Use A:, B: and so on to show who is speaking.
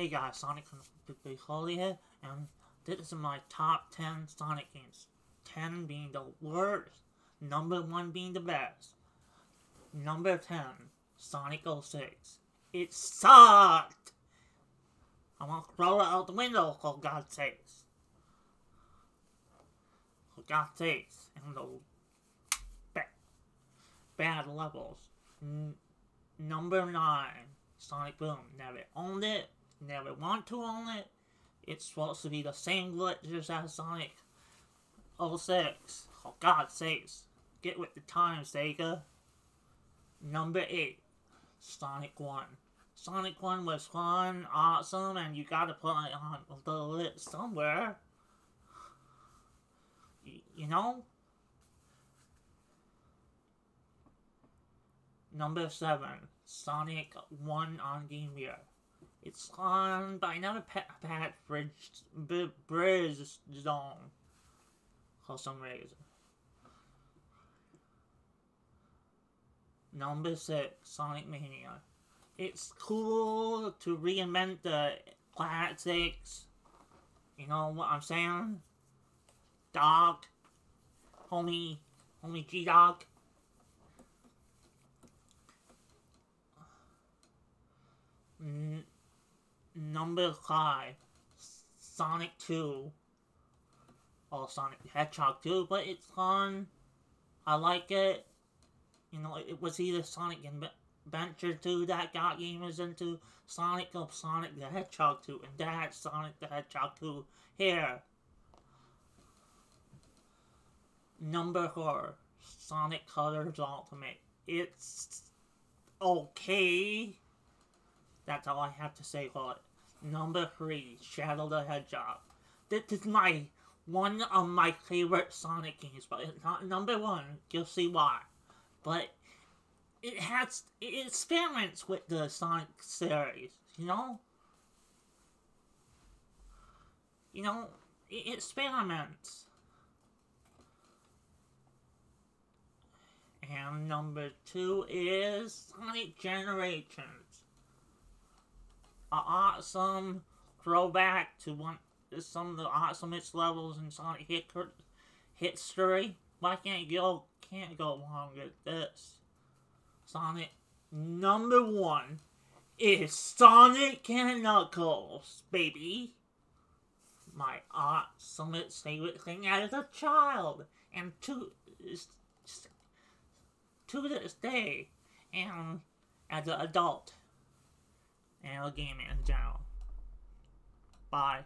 A: Hey guys, Sonic Big Holly here, and this is my top 10 Sonic games. 10 being the worst, number 1 being the best. Number 10, Sonic 06. It sucked! I want to throw it out the window, for God's sakes. For God's sakes, and the ba bad levels. N number 9, Sonic Boom. Never owned it, never want to own it. It's supposed to be the same glitches as Sonic 06. For God's sakes, get with the times, Sega. Number 8, Sonic 1. Sonic 1 was fun, awesome, and you gotta put it on the list somewhere. You know? Number 7, Sonic 1 on Game Gear. It's fun, but I never had Bridge, for some reason. Number 6, Sonic Mania. It's cool to reinvent the classics. You know what I'm saying? Dog. Homie. Homie G-Dog. Number 5. Sonic 2. Or Sonic Hedgehog 2, but it's fun. I like it. You know, it was either Sonic Adventure 2 that got gamers into Sonic or Sonic the Hedgehog 2, and that's Sonic the Hedgehog 2 here. Number 4, Sonic Colors Ultimate. It's okay. That's all I have to say for it. Number 3, Shadow the Hedgehog. This is my one of my favorite Sonic games, but it's not number one. You'll see why. But it has it experiments with the Sonic series, you know? You know, it experiments. And number two is Sonic Generations. Awesome throwback to one some of the awesomest levels in Sonic history. Why can't go can't go wrong with this? Sonic number one is Sonic Knuckles, baby. My awesome favorite thing as a child, and to to this day, and as an adult, and gamer in general. Bye.